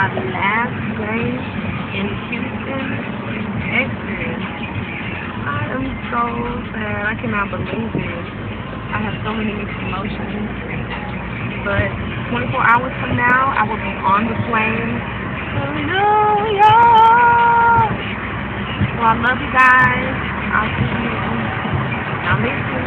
my last day in Houston, Texas. I am so sad. I cannot believe it. I have so many mixed emotions. But 24 hours from now, I will be on the plane. Hallelujah! Well, I love you guys. I'll see you. I'll miss you.